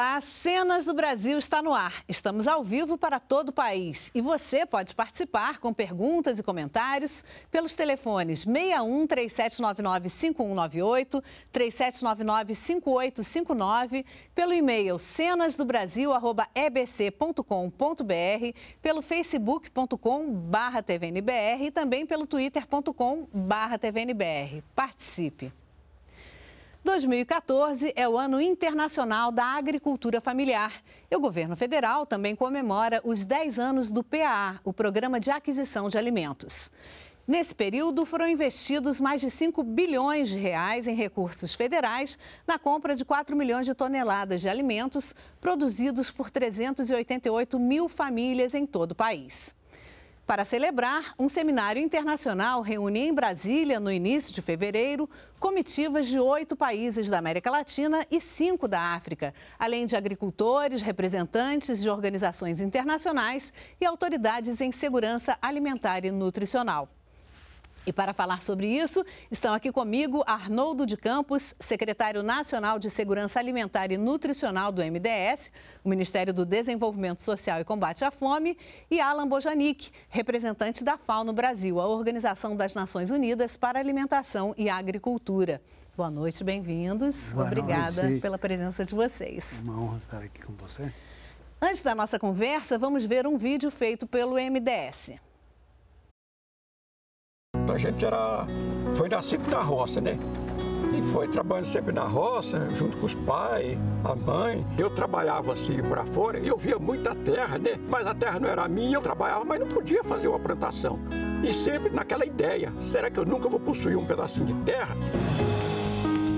Olá, Cenas do Brasil está no ar. Estamos ao vivo para todo o país e você pode participar com perguntas e comentários pelos telefones 61 3799 5198, 3799 5859, pelo e-mail cenasdobrasil@ebc.com.br, pelo facebook.com/tvnbr e também pelo twitter.com/tvnbr. Participe. 2014 é o Ano Internacional da Agricultura Familiar. E o governo federal também comemora os 10 anos do PAA, o Programa de Aquisição de Alimentos. Nesse período, foram investidos mais de 5 bilhões de reais em recursos federais na compra de 4 milhões de toneladas de alimentos produzidos por 388 mil famílias em todo o país. Para celebrar, um seminário internacional reúne em Brasília, no início de fevereiro, comitivas de oito países da América Latina e cinco da África, além de agricultores, representantes de organizações internacionais e autoridades em segurança alimentar e nutricional. E para falar sobre isso, estão aqui comigo Arnoldo de Campos, secretário nacional de Segurança Alimentar e Nutricional do MDS, o Ministério do Desenvolvimento Social e Combate à Fome, e Alan Bojanic, representante da FAO no Brasil, a Organização das Nações Unidas para Alimentação e Agricultura. Boa noite, bem-vindos. Obrigada noite. pela presença de vocês. Uma honra estar aqui com você. Antes da nossa conversa, vamos ver um vídeo feito pelo MDS. A gente era, foi nascido na roça, né? E foi trabalhando sempre na roça, junto com os pais, a mãe. Eu trabalhava assim para fora e eu via muita terra, né? Mas a terra não era minha, eu trabalhava, mas não podia fazer uma plantação. E sempre naquela ideia, será que eu nunca vou possuir um pedacinho de terra?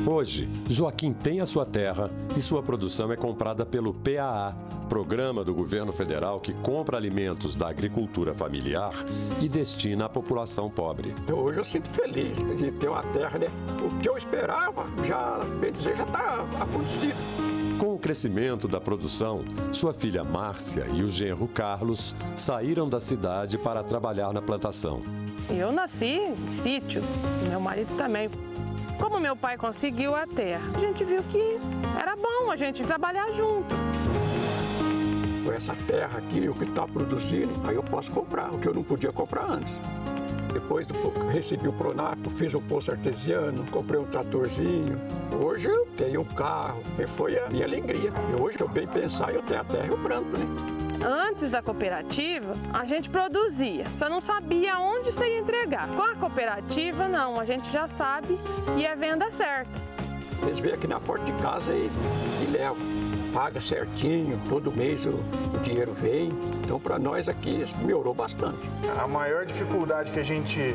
Hoje, Joaquim tem a sua terra e sua produção é comprada pelo PAA, programa do governo federal que compra alimentos da agricultura familiar e destina à população pobre. Hoje eu sinto feliz de ter uma terra, né? O que eu esperava, já, bem dizer, já está acontecido. Com o crescimento da produção, sua filha Márcia e o genro Carlos saíram da cidade para trabalhar na plantação. Eu nasci em sítio, meu marido também. Como meu pai conseguiu a terra, a gente viu que era bom a gente trabalhar junto. Com essa terra aqui, o que está produzindo, aí eu posso comprar, o que eu não podia comprar antes. Depois recebi o Pronato, fiz um poço artesiano, comprei um tratorzinho. Hoje eu tenho um carro, foi a minha alegria. E hoje que eu bem pensar, eu tenho a terra e o branco, né? Antes da cooperativa, a gente produzia, só não sabia onde você ia entregar. Com a cooperativa, não, a gente já sabe que é venda certa. Eles vêm aqui na porta de casa e, e levam. Paga certinho, todo mês o, o dinheiro vem. Então, para nós aqui, isso melhorou bastante. A maior dificuldade que a gente,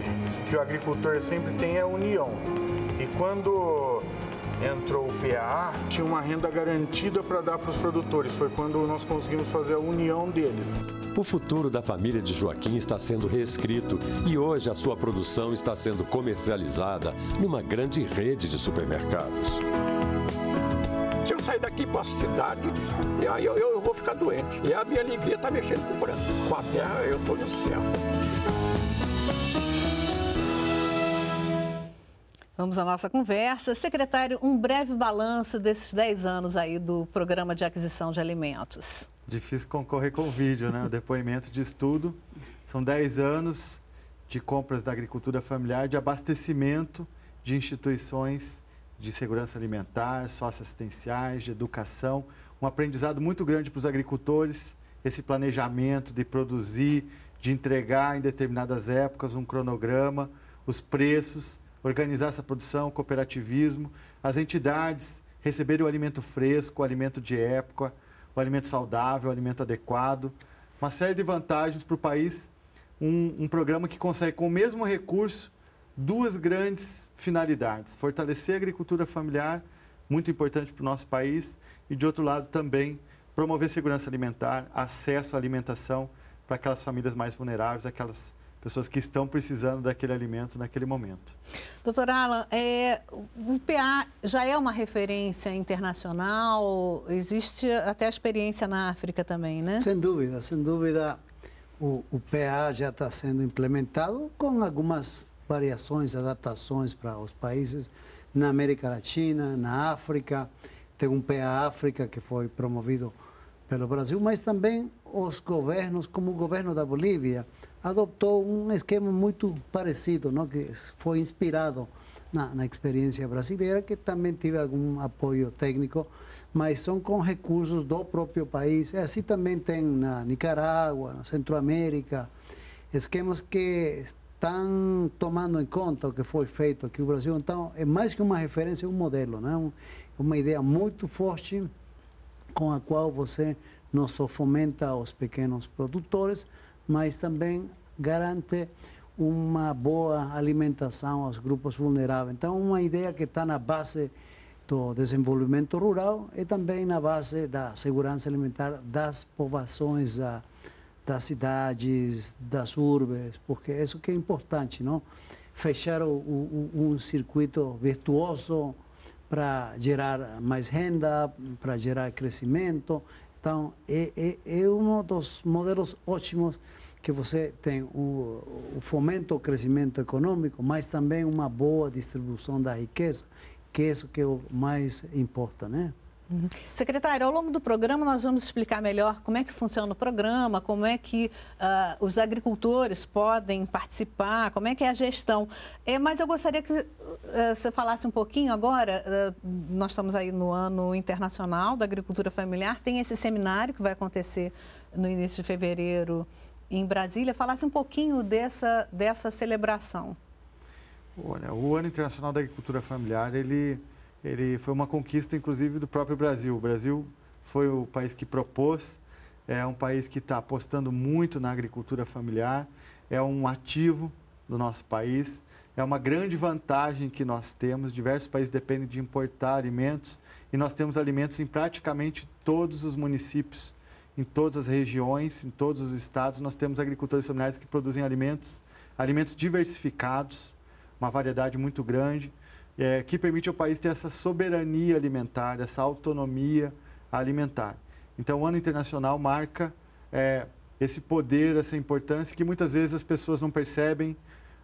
que o agricultor sempre tem é a união. E quando entrou o PA, tinha uma renda garantida para dar para os produtores. Foi quando nós conseguimos fazer a união deles. O futuro da família de Joaquim está sendo reescrito e hoje a sua produção está sendo comercializada numa grande rede de supermercados. Se eu sair daqui para a cidade, aí eu, eu, vou ficar doente. E a minha alegria está mexendo com o branco. Com a terra eu estou no céu. Vamos à nossa conversa. Secretário, um breve balanço desses 10 anos aí do Programa de Aquisição de Alimentos. Difícil concorrer com o vídeo, né? O depoimento de estudo. São 10 anos de compras da agricultura familiar, de abastecimento de instituições de segurança alimentar, socioassistenciais, de educação. Um aprendizado muito grande para os agricultores, esse planejamento de produzir, de entregar em determinadas épocas, um cronograma, os preços organizar essa produção, cooperativismo, as entidades receberem o alimento fresco, o alimento de época, o alimento saudável, o alimento adequado. Uma série de vantagens para o país, um, um programa que consegue, com o mesmo recurso, duas grandes finalidades: fortalecer a agricultura familiar, muito importante para o nosso país, e, de outro lado, também promover segurança alimentar, acesso à alimentação para aquelas famílias mais vulneráveis, aquelas pessoas que estão precisando daquele alimento naquele momento. Doutor Alan, é, o PA já é uma referência internacional? Existe até a experiência na África também, né? Sem dúvida, sem dúvida. O, o PA já está sendo implementado com algumas variações, adaptações para os países na América Latina, na África. tem um PA África que foi promovido pelo Brasil, mas também os governos, como o governo da Bolívia, adotou um esquema muito parecido, não? que foi inspirado na, na experiência brasileira, que também teve algum apoio técnico, mas são com recursos do próprio país. E assim também tem na Nicarágua, na Centro-América, esquemas que estão tomando em conta o que foi feito aqui no Brasil. Então, é mais que uma referência, um modelo, né? uma ideia muito forte com a qual você não só fomenta os pequenos produtores, mas também garante uma boa alimentação aos grupos vulneráveis. Então, uma ideia que está na base do desenvolvimento rural e também na base da segurança alimentar das povoações da, das cidades, das urbes, porque isso que é importante, não? Fechar o, o, um circuito virtuoso para gerar mais renda, para gerar crescimento. Então, é, é, é um dos modelos ótimos que você tem o, o fomento ao crescimento econômico, mas também uma boa distribuição da riqueza, que é isso que é o mais importa, né? Uhum. Secretário, ao longo do programa nós vamos explicar melhor como é que funciona o programa, como é que uh, os agricultores podem participar, como é que é a gestão. É, mas eu gostaria que uh, você falasse um pouquinho agora, uh, nós estamos aí no ano internacional da agricultura familiar, tem esse seminário que vai acontecer no início de fevereiro em Brasília, falasse um pouquinho dessa, dessa celebração. Olha, o Ano Internacional da Agricultura Familiar, ele, ele foi uma conquista, inclusive, do próprio Brasil. O Brasil foi o país que propôs, é um país que está apostando muito na agricultura familiar, é um ativo do nosso país, é uma grande vantagem que nós temos. Diversos países dependem de importar alimentos e nós temos alimentos em praticamente todos os municípios em todas as regiões, em todos os estados, nós temos agricultores familiares que produzem alimentos, alimentos diversificados, uma variedade muito grande, é, que permite ao país ter essa soberania alimentar, essa autonomia alimentar. Então, o Ano Internacional marca é, esse poder, essa importância que muitas vezes as pessoas não percebem.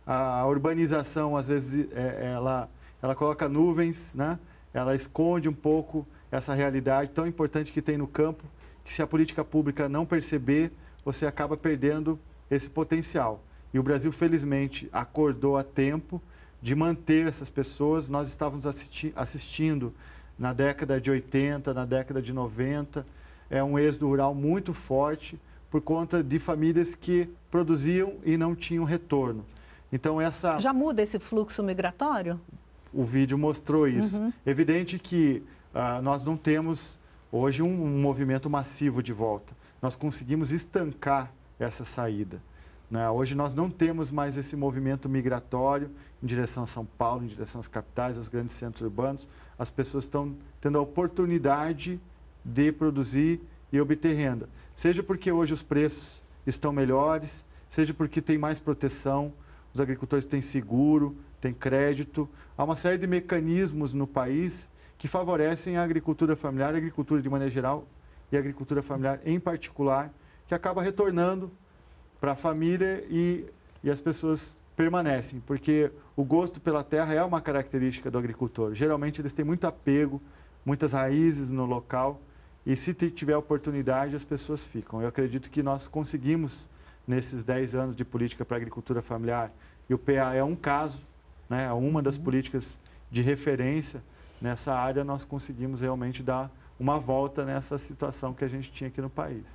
A urbanização, às vezes, é, ela, ela coloca nuvens, né? ela esconde um pouco essa realidade tão importante que tem no campo que se a política pública não perceber, você acaba perdendo esse potencial. E o Brasil, felizmente, acordou a tempo de manter essas pessoas. Nós estávamos assisti assistindo na década de 80, na década de 90, é um êxodo rural muito forte por conta de famílias que produziam e não tinham retorno. Então essa já muda esse fluxo migratório? O vídeo mostrou isso. Uhum. Evidente que uh, nós não temos hoje um, movimento massivo de volta. Nós conseguimos estancar essa saída. Né? Hoje nós não temos mais esse movimento migratório em direção a São Paulo, em direção às capitais, aos grandes centros urbanos. As pessoas estão tendo a oportunidade de produzir e obter renda. Seja porque hoje os preços estão melhores, seja porque tem mais proteção, os agricultores têm seguro, têm crédito. Há uma série de mecanismos no país que favorecem a agricultura familiar, a agricultura de maneira geral e a agricultura familiar em particular, que acaba retornando para a família e, e as pessoas permanecem, porque o gosto pela terra é uma característica do agricultor. Geralmente eles têm muito apego, muitas raízes no local e se tiver oportunidade as pessoas ficam. Eu acredito que nós conseguimos nesses 10 anos de política para a agricultura familiar e o PA é um caso, né, é uma das uhum. políticas de referência nessa área nós conseguimos realmente dar uma volta nessa situação que a gente tinha aqui no país.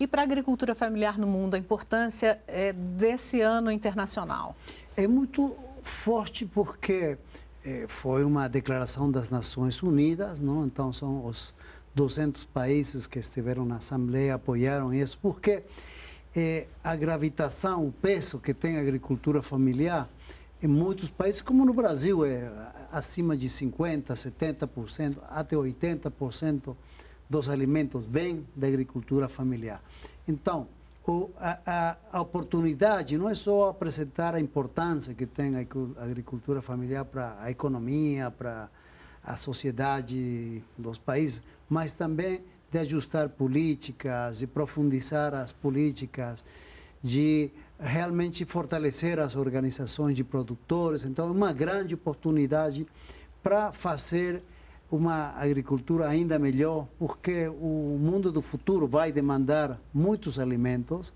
E para a agricultura familiar no mundo, a importância é, desse ano internacional? É muito forte porque é, foi uma declaração das Nações Unidas, não? então são os 200 países que estiveram na Assembleia apoiaram isso, porque é, a gravitação, o peso que tem a agricultura familiar em muitos países, como no Brasil, é acima de 50%, 70%, até 80% dos alimentos vêm da agricultura familiar. Então, o, a, a, oportunidade não é só apresentar a importância que tem a agricultura familiar para a economia, para a sociedade dos países, mas também de ajustar políticas, de profundizar as políticas, de realmente fortalecer as organizações de produtores. Então, é uma grande oportunidade para fazer uma agricultura ainda melhor, porque o mundo do futuro vai demandar muitos alimentos.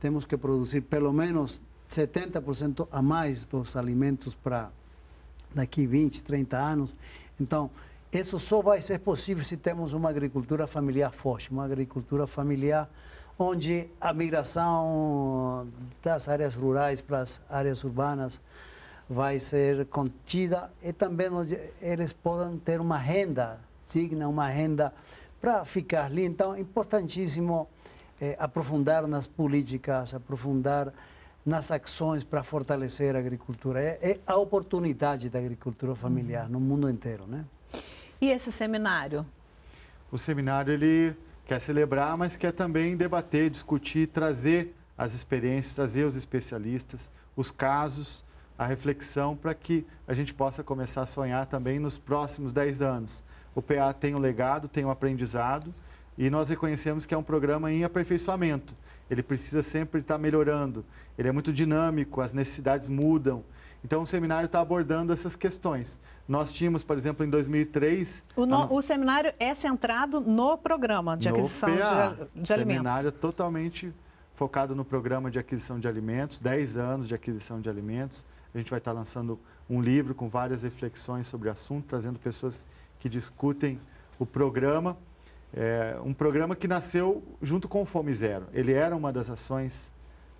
Temos que produzir pelo menos 70% a mais dos alimentos para daqui 20, 30 anos. Então, isso só vai ser possível se temos uma agricultura familiar forte, uma agricultura familiar onde a migração das áreas rurais para as áreas urbanas vai ser contida e também onde eles podem ter uma renda digna, uma renda para ficar ali. Então, é importantíssimo é, aprofundar nas políticas, aprofundar nas ações para fortalecer a agricultura. É, é, a oportunidade da agricultura familiar no mundo inteiro, né? E esse seminário? O seminário ele quer celebrar, mas quer também debater, discutir, trazer as experiências, trazer os especialistas, os casos, a reflexão para que a gente possa começar a sonhar também nos próximos 10 anos. O PA tem um legado, tem um aprendizado e nós reconhecemos que é um programa em aperfeiçoamento. Ele precisa sempre estar melhorando. Ele é muito dinâmico, as necessidades mudam. Então, o seminário está abordando essas questões. Nós tínhamos, por exemplo, em 2003... O, no, a... o seminário é centrado no programa de aquisição de, de, alimentos. O seminário é totalmente focado no programa de aquisição de alimentos, 10 anos de aquisição de alimentos. A gente vai estar lançando um livro com várias reflexões sobre o assunto, trazendo pessoas que discutem o programa. É um programa que nasceu junto com o Fome Zero. Ele era uma das ações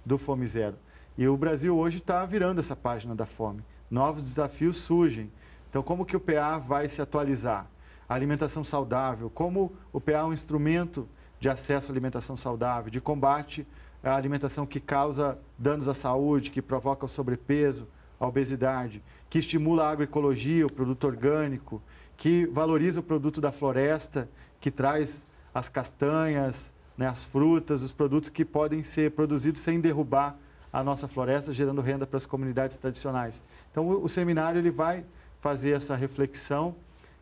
do Fome Zero. E o Brasil hoje está virando essa página da fome. Novos desafios surgem. Então, como que o PA vai se atualizar? A alimentação saudável, como o PA é um instrumento de acesso à alimentação saudável, de combate à alimentação que causa danos à saúde, que provoca o sobrepeso, a obesidade, que estimula a agroecologia, o produto orgânico, que valoriza o produto da floresta, que traz as castanhas, né, as frutas, os produtos que podem ser produzidos sem derrubar a nossa floresta, gerando renda para as comunidades tradicionais. Então, o, o seminário ele vai fazer essa reflexão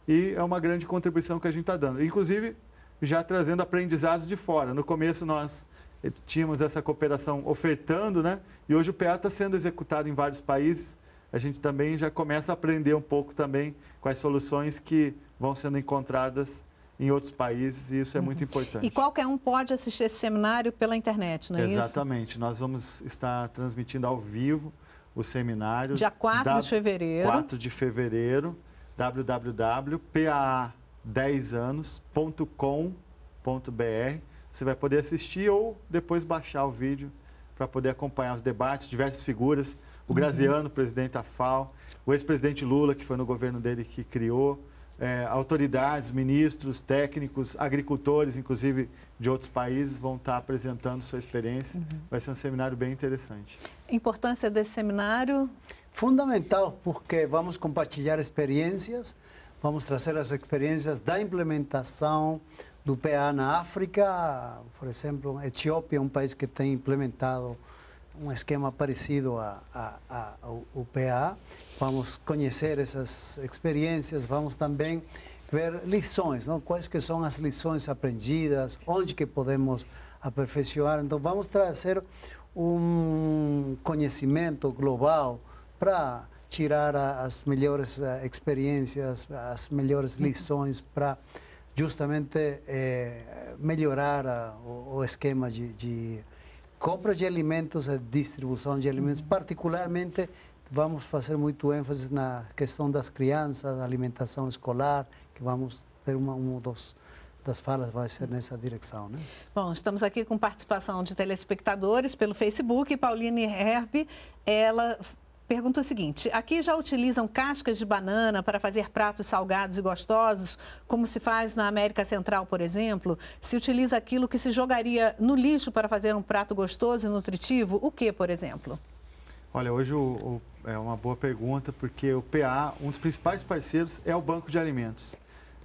e é uma grande contribuição que a gente está dando. Inclusive, já trazendo aprendizados de fora. No começo, nós tínhamos essa cooperação ofertando, né? E hoje o PA está sendo executado em vários países. A gente também já começa a aprender um pouco também com as soluções que vão sendo encontradas em outros países e isso é uhum. muito importante. E qualquer um pode assistir esse seminário pela internet, não é Exatamente. isso? Exatamente. Nós vamos estar transmitindo ao vivo o seminário. Dia 4 da... de fevereiro. 4 de fevereiro, www.pa10anos.com.br você vai poder assistir ou depois baixar o vídeo para poder acompanhar os debates, diversas figuras. O Graziano, uhum. presidente da FAO, o ex-presidente Lula, que foi no governo dele que criou, é, autoridades, ministros, técnicos, agricultores, inclusive de outros países, vão estar apresentando sua experiência. Uhum. Vai ser um seminário bem interessante. Importância desse seminário? Fundamental, porque vamos compartilhar experiências, vamos trazer as experiências da implementação do PA na África, por exemplo, a Etiópia é um país que tem implementado um esquema parecido a, a, a, ao, PA. Vamos conhecer essas experiências, vamos também ver lições, não? quais que são as lições aprendidas, onde que podemos aperfeiçoar. Então, vamos trazer um conhecimento global para tirar as melhores eh, experiências, as melhores lições para justamente é, melhorar o, o, esquema de, de, compra de alimentos distribuição de alimentos, uhum. particularmente vamos fazer muito ênfase na questão das crianças, alimentação escolar, que vamos ter uma, um dos das falas vai ser nessa direção, né? Bom, estamos aqui com participação de telespectadores pelo Facebook. Pauline Herb, ela pergunta o seguinte: aqui já utilizam cascas de banana para fazer pratos salgados e gostosos, como se faz na América Central, por exemplo? Se utiliza aquilo que se jogaria no lixo para fazer um prato gostoso e nutritivo? O que, por exemplo? Olha, hoje o, o, é uma boa pergunta, porque o PA, um dos principais parceiros é o Banco de Alimentos.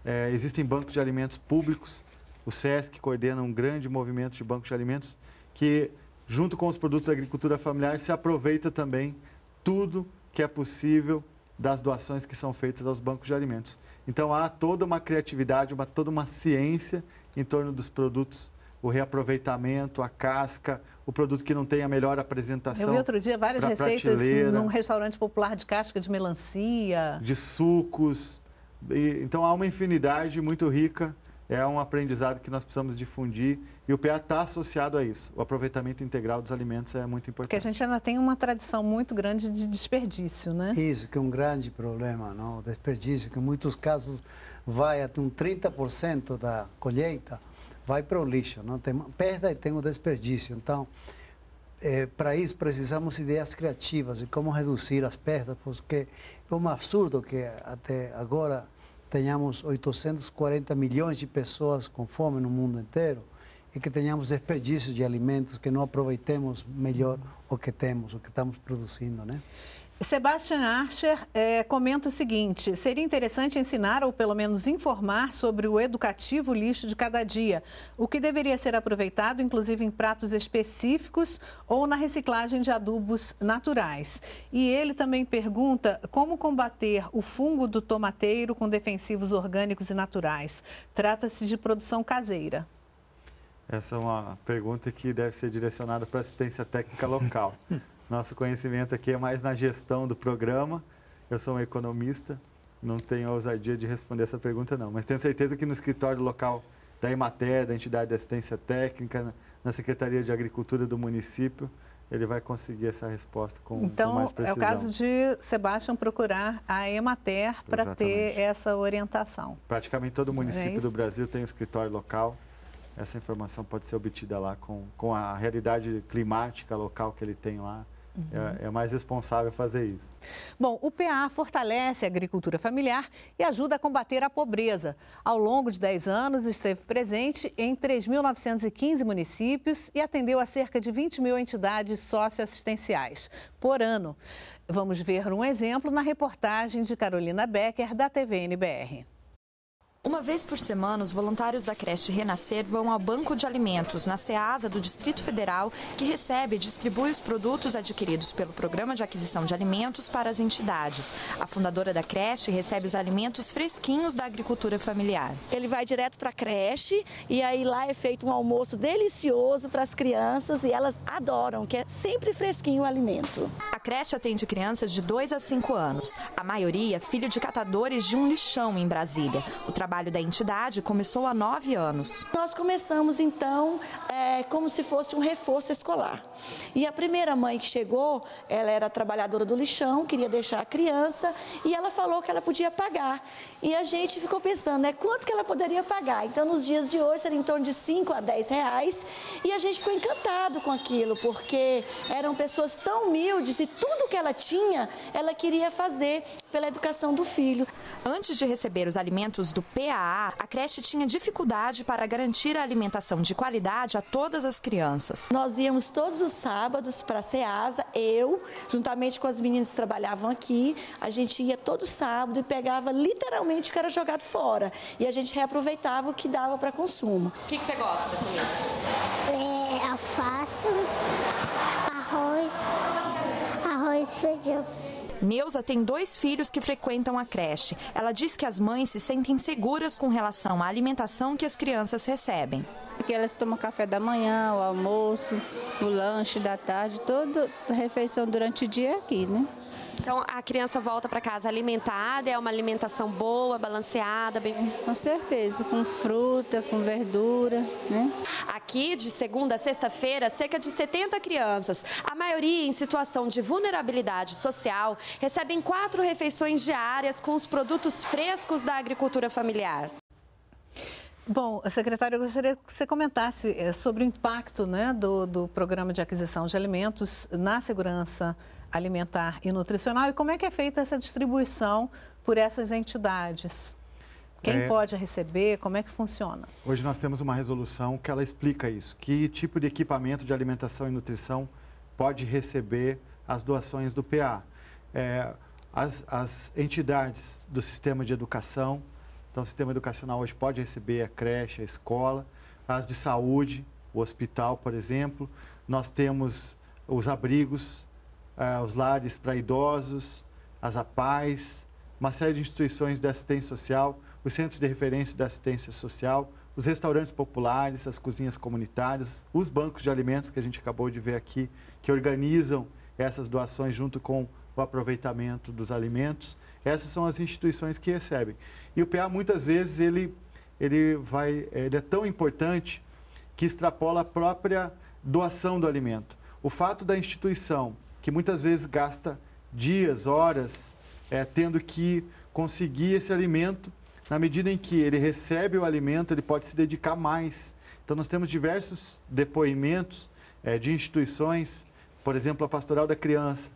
É, existem bancos de alimentos públicos, o SESC coordena um grande movimento de bancos de alimentos que, junto com os produtos da agricultura familiar, se aproveita também tudo que é possível das doações que são feitas aos bancos de alimentos. Então há toda uma criatividade, uma, toda uma ciência em torno dos produtos, o reaproveitamento, a casca, o produto que não tem a melhor apresentação. Eu vi outro dia várias receitas num restaurante popular de casca de melancia. De sucos, E, então há uma infinidade muito rica, é um aprendizado que nós precisamos difundir e o PA está associado a isso. O aproveitamento integral dos alimentos é muito importante. Porque a gente ainda tem uma tradição muito grande de desperdício, né? Isso, que é um grande problema, não? o desperdício, que em muitos casos vai até um 30% da colheita, vai para o lixo, não tem perda e tem o desperdício. Então, é, para isso precisamos de ideias criativas de como reduzir as perdas, porque é um absurdo que até agora tenhamos 840 milhões de pessoas com fome no mundo inteiro e que tenhamos desperdícios de alimentos, que não aproveitemos melhor o que temos, o que estamos produzindo, né? Sebastian Archer é, comenta o seguinte: seria interessante ensinar ou pelo menos informar sobre o educativo lixo de cada dia, o que deveria ser aproveitado, inclusive em pratos específicos ou na reciclagem de adubos naturais. E ele também pergunta como combater o fungo do tomateiro com defensivos orgânicos e naturais. Trata-se de produção caseira. Essa é uma pergunta que deve ser direcionada para a assistência técnica local. Nosso conhecimento aqui é mais na gestão do programa. Eu sou um economista, não tenho a ousadia de responder essa pergunta, não. Mas tenho certeza que no escritório local da Emater, da entidade de assistência técnica, na Secretaria de Agricultura do município, ele vai conseguir essa resposta com, então, com mais precisão. Então, é o caso de Sebastião procurar a Emater para ter essa orientação. Praticamente todo município é do Brasil tem um escritório local. Essa informação pode ser obtida lá com, com a realidade climática local que ele tem lá. Uhum. É, é, mais responsável fazer isso. Bom, o PA fortalece a agricultura familiar e ajuda a combater a pobreza. Ao longo de 10 anos, esteve presente em 3.915 municípios e atendeu a cerca de 20 mil entidades socioassistenciais por ano. Vamos ver um exemplo na reportagem de Carolina Becker, da TVNBR. Uma vez por semana, os voluntários da creche Renascer vão ao Banco de Alimentos, na SEASA do Distrito Federal, que recebe e distribui os produtos adquiridos pelo Programa de Aquisição de Alimentos para as entidades. A fundadora da creche recebe os alimentos fresquinhos da agricultura familiar. Ele vai direto para a creche e aí lá é feito um almoço delicioso para as crianças e elas adoram, que é sempre fresquinho o alimento. A creche atende crianças de 2 a 5 anos, a maioria filho de catadores de um lixão em Brasília. O trabalho da entidade começou há nove anos. Nós começamos então é, como se fosse um reforço escolar. E a primeira mãe que chegou, ela era trabalhadora do lixão, queria deixar a criança e ela falou que ela podia pagar. E a gente ficou pensando, né, quanto que ela poderia pagar? Então, nos dias de hoje, seria em torno de 5 a 10 reais. E a gente ficou encantado com aquilo, porque eram pessoas tão humildes e tudo que ela tinha, ela queria fazer pela educação do filho. Antes de receber os alimentos do PAA, a creche tinha dificuldade para garantir a alimentação de qualidade a todas as crianças. Nós íamos todos os sábados para a SEASA, eu, juntamente com as meninas que trabalhavam aqui, a gente ia todo sábado e pegava literalmente o que era jogado fora. E a gente reaproveitava o que dava para consumo. O que, que, você gosta da comida? É alface, arroz, arroz feijão. Neuza tem dois filhos que frequentam a creche. Ela diz que as mães se sentem seguras com relação à alimentação que as crianças recebem. Porque elas tomam café da manhã, o almoço, o lanche da tarde, toda refeição durante o dia é aqui, né? Então a criança volta para casa alimentada, é uma alimentação boa, balanceada, bem. Com certeza, com fruta, com verdura, né? Aqui, de segunda a sexta-feira, cerca de 70 crianças, a maioria em situação de vulnerabilidade social, recebem quatro refeições diárias com os produtos frescos da agricultura familiar. Bom, secretário, eu gostaria que você comentasse eh, sobre o impacto né, do, do programa de aquisição de alimentos na segurança alimentar e nutricional e como é que é feita essa distribuição por essas entidades? Quem é, pode receber? Como é que funciona? Hoje nós temos uma resolução que ela explica isso. Que tipo de equipamento de alimentação e nutrição pode receber as doações do PA? É, as, as entidades do sistema de educação, então o sistema educacional hoje pode receber a creche, a escola, as de saúde, o hospital, por exemplo. Nós temos os abrigos, uh, os lares para idosos, as APAES, uma série de instituições de assistência social, os centros de referência da assistência social, os restaurantes populares, as cozinhas comunitárias, os bancos de alimentos que a gente acabou de ver aqui, que organizam essas doações junto com o aproveitamento dos alimentos. Essas são as instituições que recebem. E o PA, muitas vezes, ele, ele, vai, ele é tão importante que extrapola a própria doação do alimento. O fato da instituição, que muitas vezes gasta dias, horas, é, tendo que conseguir esse alimento, na medida em que ele recebe o alimento, ele pode se dedicar mais. Então, nós temos diversos depoimentos é, de instituições, por exemplo, a Pastoral da Criança,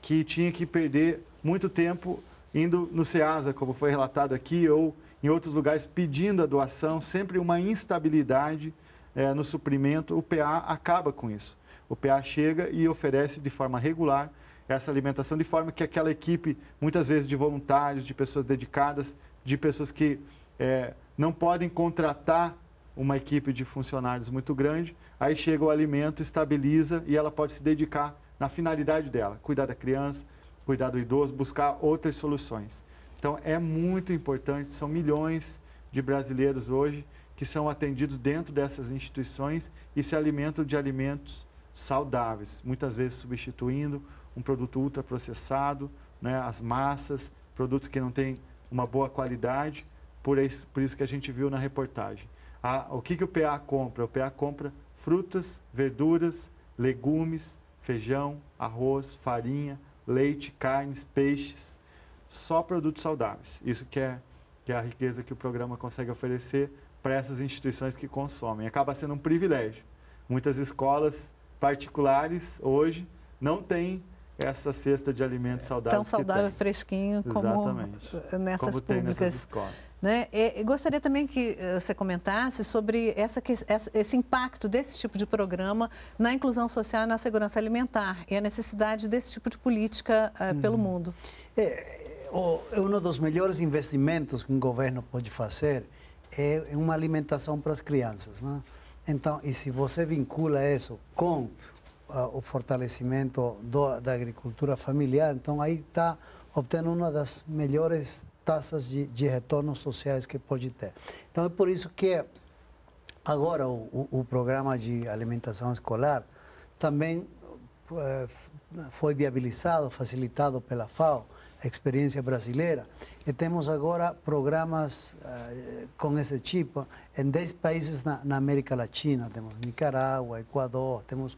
que tinha que perder muito tempo indo no SEASA, como foi relatado aqui, ou em outros lugares pedindo a doação, sempre uma instabilidade é, no suprimento. O PA acaba com isso. O PA chega e oferece de forma regular essa alimentação, de forma que aquela equipe, muitas vezes de voluntários, de pessoas dedicadas, de pessoas que é, não podem contratar uma equipe de funcionários muito grande, aí chega o alimento, estabiliza e ela pode se dedicar na finalidade dela, cuidar da criança, cuidar do idoso, buscar outras soluções. Então é muito importante, são milhões de brasileiros hoje que são atendidos dentro dessas instituições e se alimentam de alimentos saudáveis, muitas vezes substituindo um produto ultraprocessado, né, as massas, produtos que não têm uma boa qualidade, por isso, por isso que a gente viu na reportagem. Ah, o que, que o PA compra? O PA compra frutas, verduras, legumes, feijão, arroz, farinha, leite, carnes, peixes, só produtos saudáveis. Isso que é, que é a riqueza que o programa consegue oferecer para essas instituições que consomem. Acaba sendo um privilégio. Muitas escolas particulares hoje não têm essa cesta de alimentos saudáveis. Tão saudável, fresquinho como Exatamente. nessas como públicas. Tem nessas escolas. Né? E, gostaria também que uh, você comentasse sobre essa, essa, esse impacto desse tipo de programa na inclusão social e na segurança alimentar e a necessidade desse tipo de política uh, hum. pelo mundo. É, o, um dos melhores investimentos que um governo pode fazer é uma alimentação para as crianças. Né? Então, e se você vincula isso com o fortalecimento do, da agricultura familiar. Então, aí está obtendo uma das melhores taxas de, de retornos sociais que pode ter. Então, é por isso que agora o, o, o programa de alimentação escolar também foi viabilizado, facilitado pela FAO, a experiência brasileira, e temos agora programas uh, com esse tipo em 10 países na, na América Latina, temos Nicarágua, Equador, temos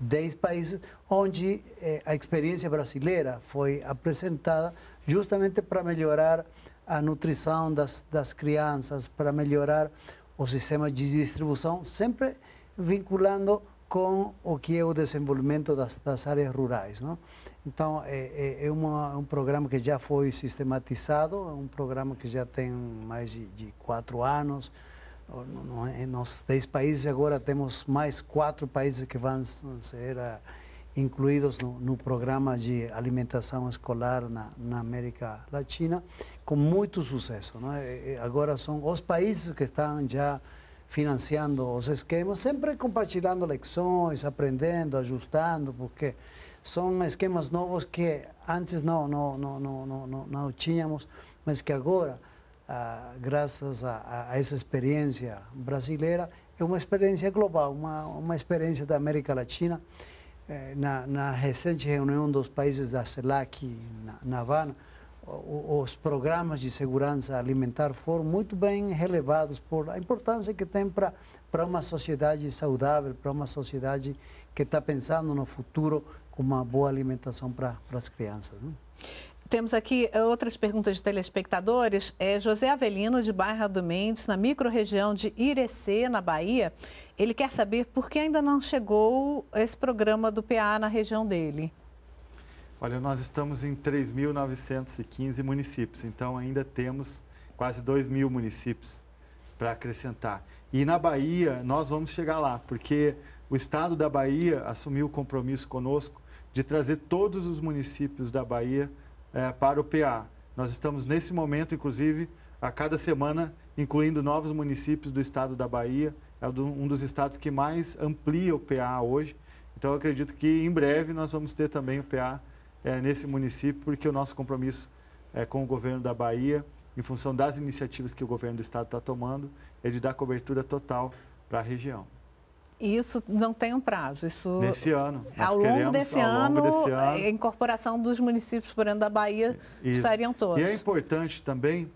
10 países, onde eh, a experiência brasileira foi apresentada justamente para melhorar a nutrição das, das crianças, para melhorar o sistema de distribuição, sempre vinculando com o que é o desenvolvimento das, das áreas rurais. Não? Então, é, é, é uma, um programa que já foi sistematizado, é um programa que já tem mais de, de quatro anos, nos 10 países agora temos mais quatro países que vão ser uh, incluídos no, no, programa de alimentação escolar na, na, América Latina, com muito sucesso. Né? Agora são os países que estão já financiando os esquemas, sempre compartilhando lições, aprendendo, ajustando, porque são esquemas novos que antes não, não, não, não, não, não tínhamos, mas que agora ah, graças a, a, essa experiência brasileira, é uma experiência global, uma, uma experiência da América Latina. Eh, na, na, recente reunião dos países da CELAC na, na Havana, os programas de segurança alimentar foram muito bem relevados por a importância que tem para para uma sociedade saudável, para uma sociedade que está pensando no futuro com uma boa alimentação para, as crianças. Né? Temos aqui eh, outras perguntas de telespectadores. É José Avelino, de Barra do Mendes, na microrregião de Irecê, na Bahia. Ele quer saber por que ainda não chegou esse programa do PA na região dele. Olha, nós estamos em 3.915 municípios, então ainda temos quase 2 mil municípios para acrescentar. E na Bahia, nós vamos chegar lá, porque o Estado da Bahia assumiu o compromisso conosco de trazer todos os municípios da Bahia é, para o PA. Nós estamos nesse momento, inclusive, a cada semana, incluindo novos municípios do estado da Bahia. É um dos estados que mais amplia o PA hoje. Então, eu acredito que em breve nós vamos ter também o PA é, nesse município, porque o nosso compromisso é, com o governo da Bahia, em função das iniciativas que o governo do estado está tomando, é de dar cobertura total para a região. Isso não tem um prazo. Isso nesse ano. Ao longo, desse, ao ano, longo desse ano, a incorporação dos municípios, por exemplo, da Bahia, Isso. estariam todos. E é importante também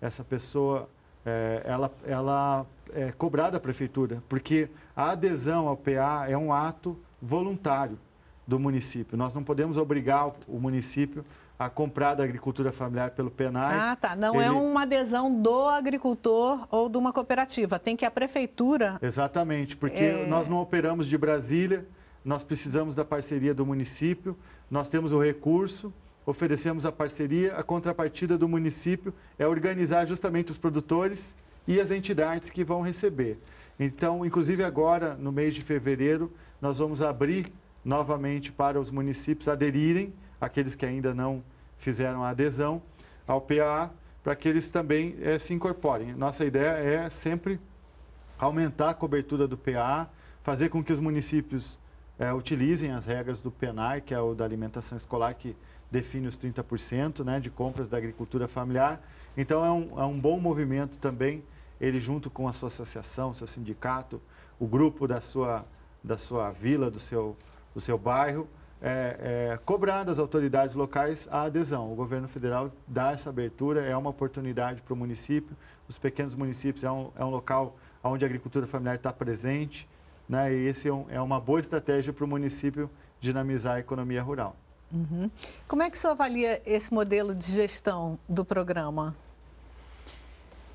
essa pessoa, é, ela, ela é, cobrar da prefeitura, porque a adesão ao PA é um ato voluntário do município. Nós não podemos obrigar o município a comprar da agricultura familiar pelo PENAI. Ah, tá. Não é Ele... é uma adesão do agricultor ou de uma cooperativa. Tem que a prefeitura. Exatamente, porque é... nós não operamos de Brasília, nós precisamos da parceria do município, nós temos o recurso, oferecemos a parceria, a contrapartida do município é organizar justamente os produtores e as entidades que vão receber. Então, inclusive agora, no mês de fevereiro, nós vamos abrir novamente para os municípios aderirem aqueles que ainda não fizeram a adesão ao PA, para que eles também é, se incorporem. Nossa ideia é sempre aumentar a cobertura do PA, fazer com que os municípios é, utilizem as regras do PENAI, que é o da alimentação escolar, que define os 30% né, de compras da agricultura familiar. Então, é um, é um bom movimento também, ele junto com a sua associação, seu sindicato, o grupo da sua, da sua vila, do seu, do seu bairro, é, é, cobrar das autoridades locais a adesão. O governo federal dá essa abertura, é uma oportunidade para o município. Os pequenos municípios é um, é um local onde a agricultura familiar está presente, né? e esse é, um, é uma boa estratégia para o município dinamizar a economia rural. Uhum. Como é que o senhor avalia esse modelo de gestão do programa?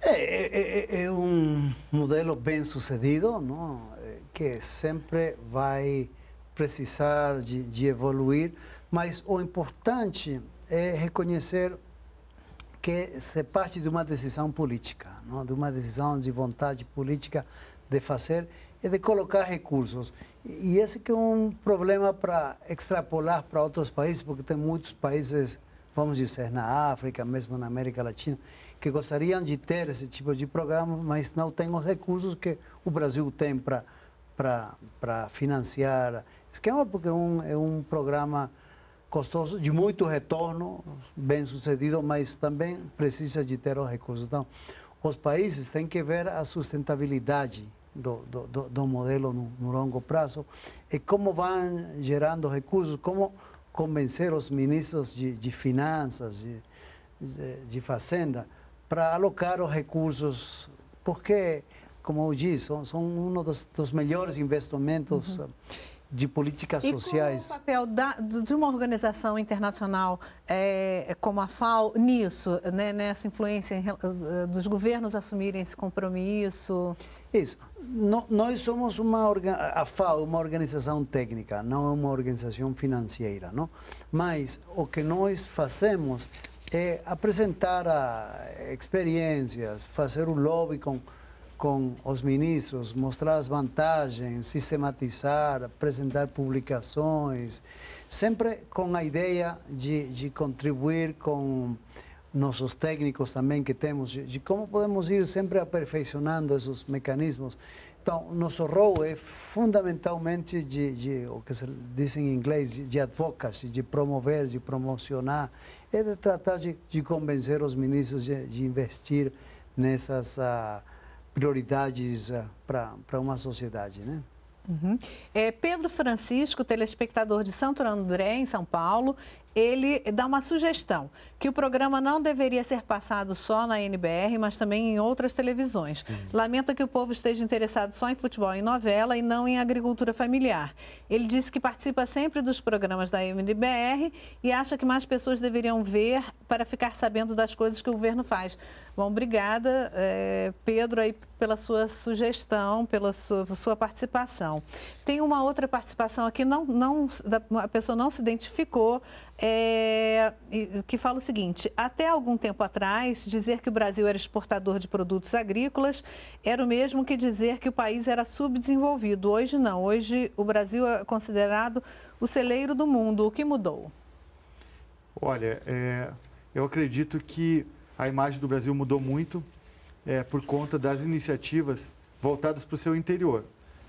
É, é, é, é um modelo bem sucedido, não? que sempre vai precisar de, de evoluir, mas o importante é reconhecer que se parte de uma decisão política, não? de uma decisão de vontade política de fazer e de colocar recursos. E esse que é um problema para extrapolar para outros países, porque tem muitos países, vamos dizer, na África, mesmo na América Latina, que gostariam de ter esse tipo de programa, mas não têm os recursos que o Brasil tem para financiar esquema porque é um, é um programa custoso, de muito retorno, bem sucedido, mas também precisa de ter os recursos. Então, os países têm que ver a sustentabilidade do, do, do modelo no, no, longo prazo e como vão gerando recursos, como convencer os ministros de, de finanças, de, de, de fazenda, para alocar os recursos, porque, como eu disse, são, são um dos, dos melhores investimentos uhum de políticas e sociais. Qual é o papel da, de uma organização internacional é, como a FAO nisso, né, nessa influência em, eh, dos governos assumirem esse compromisso? Isso. No, nós somos uma a FAO, uma organização técnica, não é uma organização financeira, não? Mas o que nós fazemos é apresentar experiências, fazer o lobby com com os ministros, mostrar as vantagens, sistematizar, apresentar publicações, sempre com a ideia de, de contribuir com nossos técnicos também que temos, de, de como podemos ir sempre aperfeiçoando esses mecanismos. Então, nosso rol é fundamentalmente de, de, o que se diz em inglês, de, de advocacy, de promover, de promocionar, é de tratar de, de convencer os ministros de, investir nessas uh, prioridades uh, para uma sociedade, né? Uhum. É, Pedro Francisco, telespectador de Santo André, em São Paulo, ele dá uma sugestão, que o programa não deveria ser passado só na NBR, mas também em outras televisões. Uhum. Lamenta que o povo esteja interessado só em futebol e novela e não em agricultura familiar. Ele disse que participa sempre dos programas da NBR e acha que mais pessoas deveriam ver para ficar sabendo das coisas que o governo faz. Bom, obrigada, é, Pedro, aí, pela sua sugestão, pela sua, sua, participação. Tem uma outra participação aqui, não, não, a pessoa não se identificou, é, que fala o seguinte: até algum tempo atrás, dizer que o Brasil era exportador de produtos agrícolas era o mesmo que dizer que o país era subdesenvolvido. Hoje não. Hoje o Brasil é considerado o celeiro do mundo. O que mudou? Olha, é, eu acredito que a imagem do Brasil mudou muito é, por conta das iniciativas voltadas para o seu interior.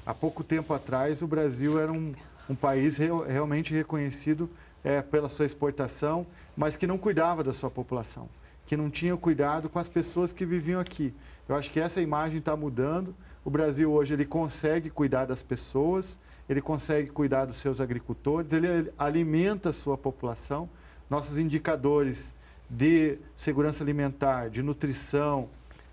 Há pouco tempo atrás, o Brasil era um, um país re, realmente reconhecido é, pela sua exportação, mas que não cuidava da sua população, que não tinha cuidado com as pessoas que viviam aqui. Eu acho que essa imagem está mudando. o Brasil hoje ele consegue cuidar das pessoas, ele consegue cuidar dos seus agricultores, ele alimenta a sua população. Nossos indicadores de segurança alimentar, de nutrição,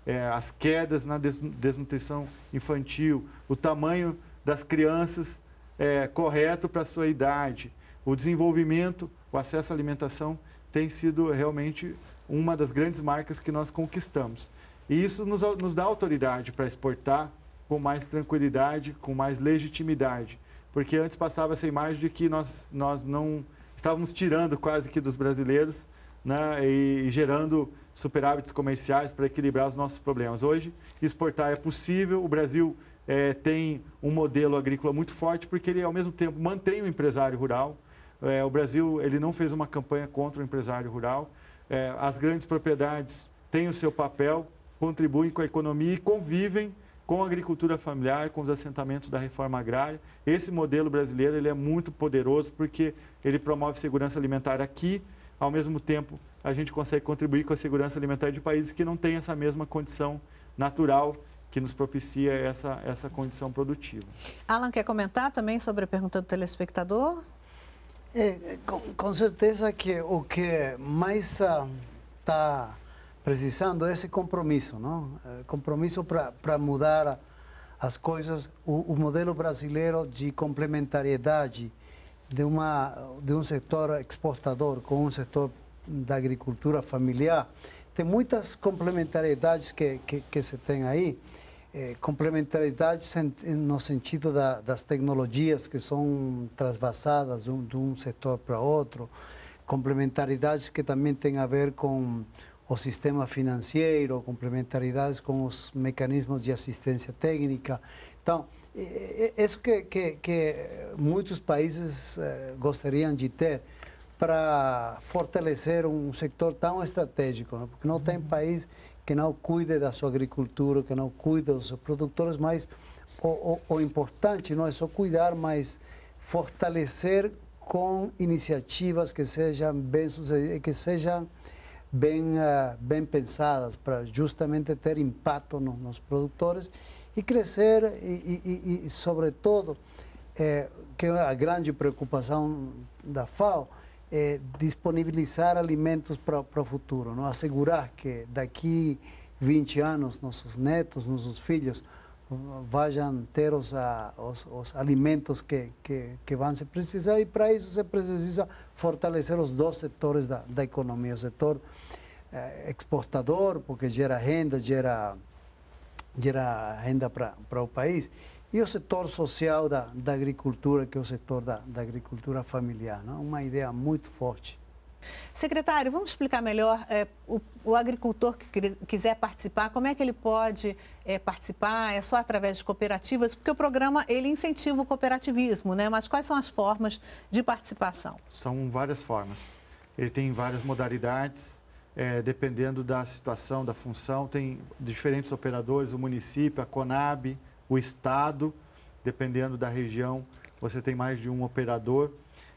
é, as quedas na desnutrição infantil, o tamanho das crianças é, correto para a sua idade, o desenvolvimento, o acesso à alimentação tem sido realmente uma das grandes marcas que nós conquistamos. E isso nos, nos dá autoridade para exportar com mais tranquilidade, com mais legitimidade. Porque antes passava essa imagem de que nós, nós não estávamos tirando quase que dos brasileiros né, e, e gerando superávites comerciais para equilibrar os nossos problemas. Hoje, exportar é possível, o Brasil é, tem um modelo agrícola muito forte porque ele, ao mesmo tempo, mantém o empresário rural. É, o Brasil ele não fez uma campanha contra o empresário rural. É, as grandes propriedades têm o seu papel, contribuem com a economia e convivem com a agricultura familiar, com os assentamentos da reforma agrária. Esse modelo brasileiro ele é muito poderoso porque ele promove segurança alimentar aqui, ao mesmo tempo a gente consegue contribuir com a segurança alimentar de países que não têm essa mesma condição natural que nos propicia essa, essa condição produtiva. Alan, quer comentar também sobre a pergunta do telespectador? É, com, com, certeza que o que mais está uh, precisando é esse compromisso, não? É, compromisso para mudar as coisas, o, o, modelo brasileiro de complementariedade de, uma, de um setor exportador com um setor da agricultura familiar, tem muitas complementariedades que, que, que se tem aí, é, complementariedades no sentido da, das tecnologias que são transvasadas de um, de um setor para outro, complementaridades que também têm a ver com o sistema financeiro, complementaridades com os mecanismos de assistência técnica. Então, isso que, que, que muitos países eh, gostariam de ter para fortalecer um setor tão estratégico, né? porque não tem país que não cuide da sua agricultura, que não cuide dos seus produtores, mas o, o, o importante não é só cuidar, mas fortalecer com iniciativas que sejam bem sucedidas, que sejam bem, uh, bem pensadas para justamente ter impacto no, nos produtores e crescer e, e, e sobretudo, é, que é a grande preocupação da FAO, é, disponibilizar alimentos para o futuro, não? assegurar que daqui 20 anos nossos netos, nossos filhos vão ter os, os, os alimentos que, que, que, vão se precisar e para isso se precisa fortalecer os dois setores da, da economia, o setor eh, exportador, porque gera renda, gera, gera renda para o país, e o setor social da, da agricultura, que é o setor da, da agricultura familiar. Não? Uma ideia muito forte. Secretário, vamos explicar melhor é, o, o, agricultor que quiser participar, como é que ele pode é, participar? É só através de cooperativas? Porque o programa ele incentiva o cooperativismo, né? Mas quais são as formas de participação? São várias formas. Ele tem várias modalidades, é, dependendo da situação, da função. Tem diferentes operadores, o município, a Conab, o Estado, dependendo da região, você tem mais de um operador.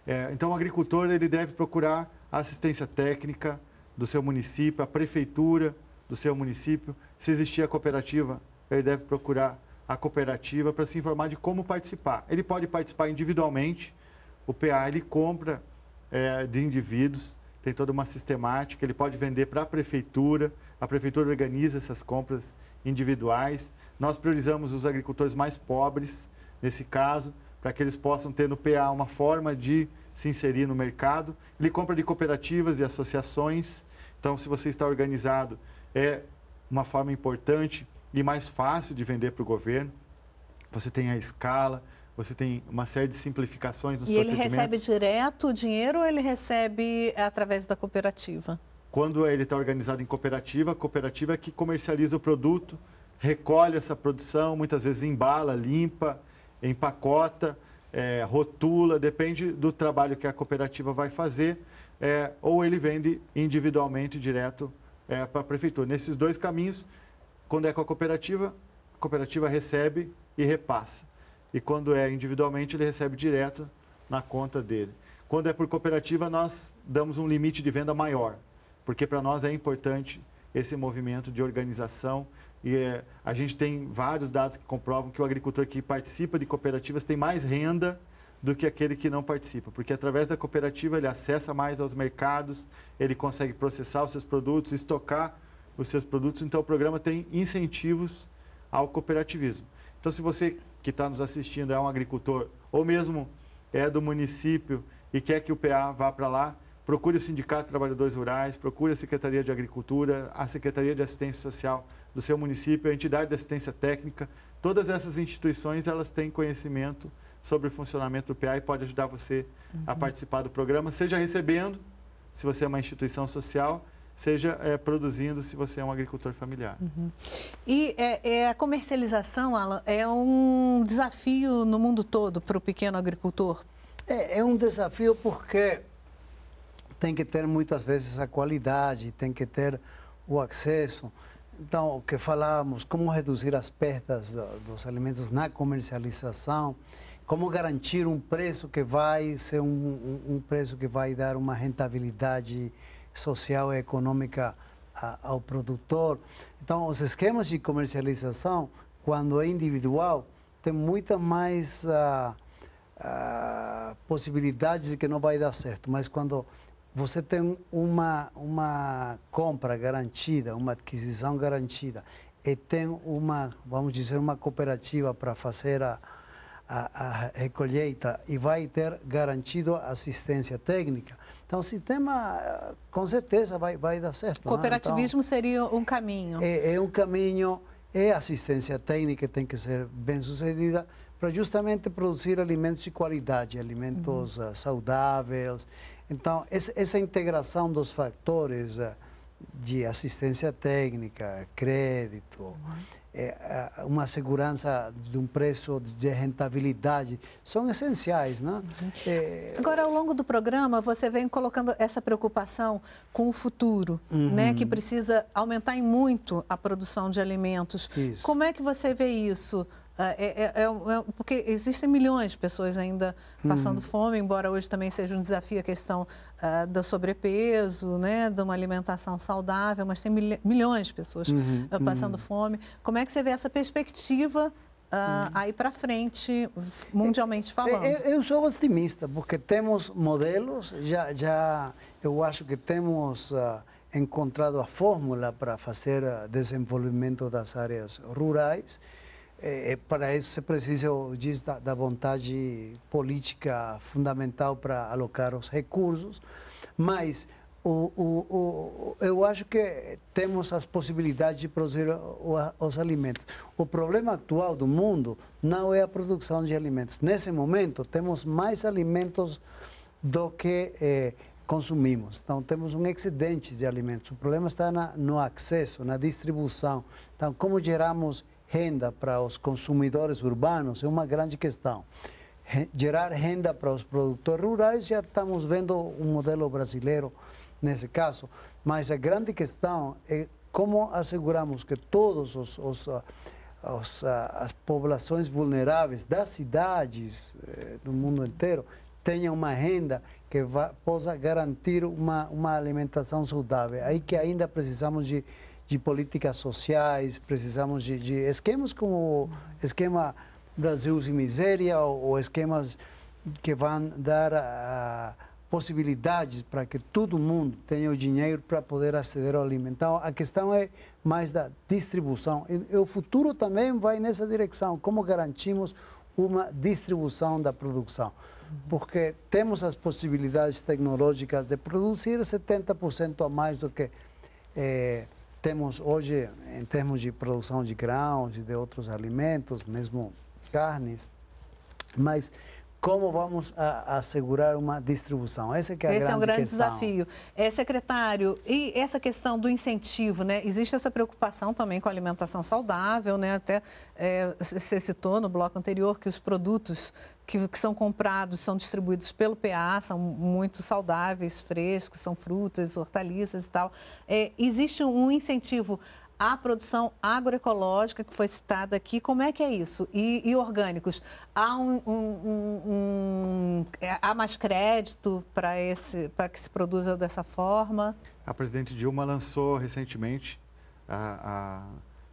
É, então, o agricultor ele deve procurar a assistência técnica do seu município, a prefeitura do seu município. Se existir a cooperativa, ele deve procurar a cooperativa para se informar de como participar. Ele pode participar individualmente, o PA ele compra é, de indivíduos, tem toda uma sistemática, ele pode vender para a prefeitura, a prefeitura organiza essas compras individuais. Nós priorizamos os agricultores mais pobres, nesse caso, para que eles possam ter no PA uma forma de se inserir no mercado. Ele compra de cooperativas e associações. Então, se você está organizado, é uma forma importante e mais fácil de vender para o governo. Você tem a escala, você tem uma série de simplificações nos e procedimentos. E ele recebe direto o dinheiro ou ele recebe através da cooperativa? Quando ele está organizado em cooperativa, a cooperativa é que comercializa o produto, recolhe essa produção, muitas vezes embala, limpa, empacota, é, rotula, depende do trabalho que a cooperativa vai fazer, é, ou ele vende individualmente direto é, para a prefeitura. Nesses dois caminhos, quando é com a cooperativa, a cooperativa recebe e repassa. E quando é individualmente, ele recebe direto na conta dele. Quando é por cooperativa, nós damos um limite de venda maior, porque para nós é importante esse movimento de organização E é, a gente tem vários dados que comprovam que o agricultor que participa de cooperativas tem mais renda do que aquele que não participa, porque através da cooperativa ele acessa mais aos mercados, ele consegue processar os seus produtos, estocar os seus produtos. Então o programa tem incentivos ao cooperativismo. Então se você que está nos assistindo é um agricultor ou mesmo é do município e quer que o PA vá para lá, procure o Sindicato de Trabalhadores Rurais, procure a Secretaria de Agricultura, a Secretaria de Assistência Social do seu município, a entidade de assistência técnica. Todas essas instituições elas têm conhecimento sobre o funcionamento do PA e pode ajudar você uhum. a participar do programa, seja recebendo, se você é uma instituição social, seja é, produzindo se você é um agricultor familiar. Uhum. E é, é, a comercialização, Alan, é um desafio no mundo todo para o pequeno agricultor? É, é um desafio porque tem que ter muitas vezes a qualidade, tem que ter o acesso. Então, o que falávamos, como reduzir as perdas do, dos alimentos na comercialização, como garantir um preço que vai ser um, um, um preço que vai dar uma rentabilidade social e econômica a, ao produtor. Então, os esquemas de comercialização, quando é individual, tem muita mais uh, uh, possibilidades de que não vai dar certo. Mas quando você tem uma, uma compra garantida, uma aquisição garantida, e tem uma, vamos dizer, uma cooperativa para fazer a, a, a recolheita e vai ter garantido assistência técnica. Então, o sistema, com certeza, vai, vai dar certo. Né? Cooperativismo né? então, seria um caminho. É, é um caminho, é assistência técnica, tem que ser bem sucedida, para justamente produzir alimentos de qualidade, alimentos uhum. saudáveis. Então, essa integração dos fatores eh, de assistência técnica, crédito, uhum. é, uma segurança de um preço de rentabilidade são essenciais, né? Uhum. É... Agora, ao longo do programa, você vem colocando essa preocupação com o futuro, uhum. né? Que precisa aumentar em muito a produção de alimentos. Isso. Como é que você vê isso? Ah, é, é, é, é, porque existem milhões de pessoas ainda passando hum. fome, embora hoje também seja um desafio a questão uh, do sobrepeso, né, de uma alimentação saudável, mas tem mil, milhões de pessoas uhum, uh, passando uhum. fome. Como é que você vê essa perspectiva uh, aí para frente, mundialmente falando? Eu, eu, sou otimista, porque temos modelos, já, já eu acho que temos encontrado a fórmula para fazer desenvolvimento das áreas rurais. É, é, para isso se precisa diz, da, da vontade política fundamental para alocar os recursos, mas o, o, o, eu acho que temos as possibilidades de produzir os alimentos. O problema atual do mundo não é a produção de alimentos. Nesse momento, temos mais alimentos do que eh, consumimos. Então, temos um excedente de alimentos. O problema está na, no acesso, na distribuição. Então, como geramos renda para os consumidores urbanos é uma grande questão. Gerar renda para os produtores rurais, já estamos vendo um modelo brasileiro nesse caso, mas a grande questão é como asseguramos que todos os, os, os as populações vulneráveis das cidades eh, do mundo inteiro tenham uma renda que vá, possa garantir uma, uma alimentação saudável. Aí que ainda precisamos de de políticas sociais, precisamos de, de esquemas como o esquema Brasil sem Miséria ou, ou esquemas que vão dar uh, possibilidades para que todo mundo tenha o dinheiro para poder aceder ao alimento. Então, a questão é mais da distribuição. E, e o futuro também vai nessa direção. Como garantimos uma distribuição da produção? Porque temos as possibilidades tecnológicas de produzir 70% a mais do que eh, temos hoje, em termos de produção de grãos de outros alimentos, mesmo carnes, mas como vamos a, assegurar uma distribuição? Essa que é a Esse grande é um grande questão. desafio. É, secretário, e essa questão do incentivo, né? Existe essa preocupação também com a alimentação saudável, né? Até é, você citou no bloco anterior que os produtos que, que, são comprados, são distribuídos pelo PA, são muito saudáveis, frescos, são frutas, hortaliças e tal. É, existe um incentivo à produção agroecológica que foi citada aqui, como é que é isso? E, e orgânicos, há, um, um, um, é, há mais crédito para que se produza dessa forma? A presidente Dilma lançou recentemente a, a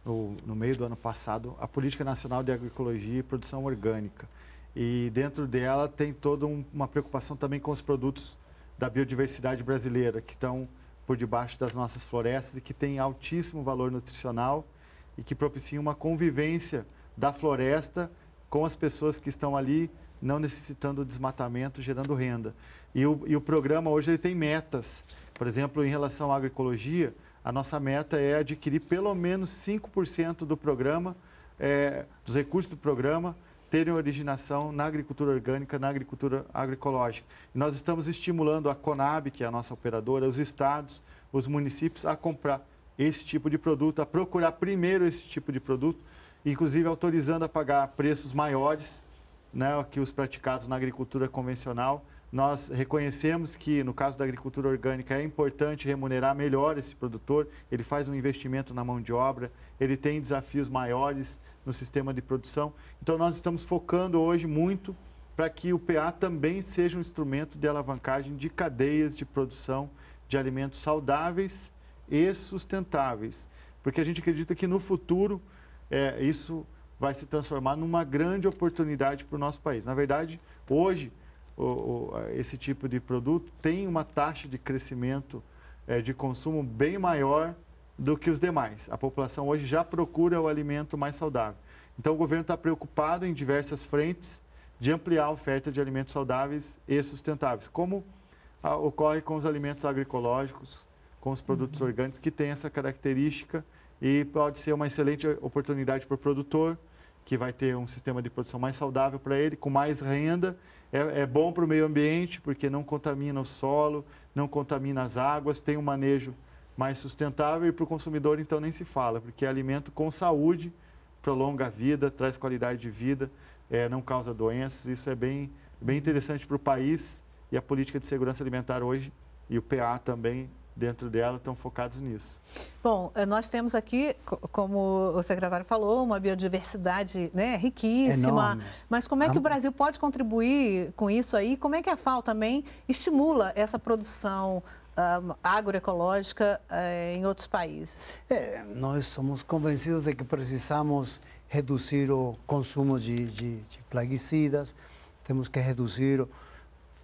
no, no meio do ano passado, a Política Nacional de Agroecologia e Produção Orgânica. E dentro dela tem toda um, uma preocupação também com os produtos da biodiversidade brasileira, que estão por debaixo das nossas florestas e que têm altíssimo valor nutricional e que propiciam uma convivência da floresta com as pessoas que estão ali, não necessitando desmatamento, gerando renda. E o, e o programa hoje ele tem metas. Por exemplo, em relação à agroecologia, a nossa meta é adquirir pelo menos 5% do programa, é, dos recursos do programa, terem originação na agricultura orgânica, na agricultura agroecológica. E nós estamos estimulando a Conab, que é a nossa operadora, os estados, os municípios a comprar esse tipo de produto, a procurar primeiro esse tipo de produto, inclusive autorizando a pagar preços maiores né, que os praticados na agricultura convencional. Nós reconhecemos que, no caso da agricultura orgânica, é importante remunerar melhor esse produtor, ele faz um investimento na mão de obra, ele tem desafios maiores no sistema de produção. Então, nós estamos focando hoje muito para que o PA também seja um instrumento de alavancagem de cadeias de produção de alimentos saudáveis e sustentáveis. Porque a gente acredita que no futuro é, isso vai se transformar numa grande oportunidade para o nosso país. Na verdade, hoje, o, o, esse tipo de produto tem uma taxa de crescimento é, de consumo bem maior do que os demais. A população hoje já procura o alimento mais saudável. Então, o governo está preocupado em diversas frentes de ampliar a oferta de alimentos saudáveis e sustentáveis, como a, ocorre com os alimentos agroecológicos, com os produtos uhum. orgânicos, que têm essa característica e pode ser uma excelente oportunidade para o produtor, que vai ter um sistema de produção mais saudável para ele, com mais renda. É, é bom para o meio ambiente, porque não contamina o solo, não contamina as águas, tem um manejo mais sustentável e para o consumidor, então, nem se fala, porque é alimento com saúde, prolonga a vida, traz qualidade de vida, é, não causa doenças. Isso é bem, bem interessante para o país e a política de segurança alimentar hoje e o PA também dentro dela estão focados nisso. Bom, eh, nós temos aqui, como o secretário falou, uma biodiversidade né, riquíssima. Enorme. Mas como é que o Brasil pode contribuir com isso aí? Como é que a FAO também estimula essa produção uh, agroecológica uh, em outros países? É, nós somos convencidos de que precisamos reduzir o consumo de, de, de plaguicidas, temos que reduzir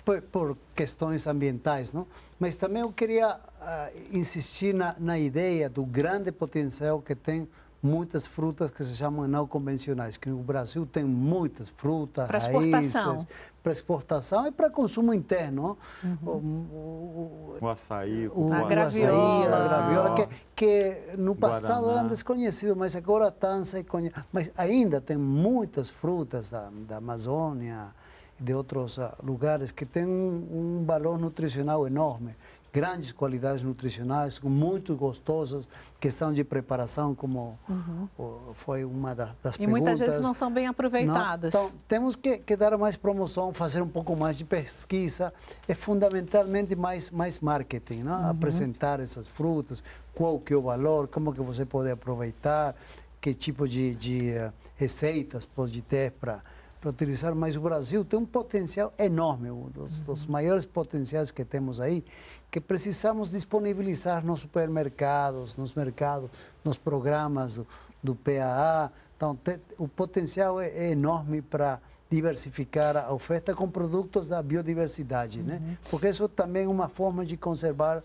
por, por questões ambientais, não? Mas também eu queria uh, insistir na, na ideia do grande potencial que tem muitas frutas que se chamam não convencionais, que no Brasil tem muitas frutas, pra raízes, para exportação e para consumo interno. Uhum. O, o, o, açaí, o, a graviola, a graviola que, que no passado Guaraná. eram desconhecidos, mas agora estão se conhecendo. Mas ainda tem muitas frutas da, da Amazônia, de outros ah, lugares que têm um, um valor nutricional enorme grandes qualidades nutricionais, muito gostosas, questão de preparação, como uhum. foi uma das, e perguntas. E muitas vezes não são bem aproveitadas. Não? Então, temos que, que, dar mais promoção, fazer um pouco mais de pesquisa, é fundamentalmente mais, mais marketing, não? Uhum. apresentar essas frutas, qual que é o valor, como que você pode aproveitar, que tipo de, de uh, receitas pode ter para utilizar, mas o Brasil tem um potencial enorme, um dos, dos, maiores potenciais que temos aí, que precisamos disponibilizar nos supermercados, nos mercados, nos programas do, do PAA. Então, te, o potencial é, é enorme para diversificar a oferta com produtos da biodiversidade, né? uhum. né? Porque isso também é uma forma de conservar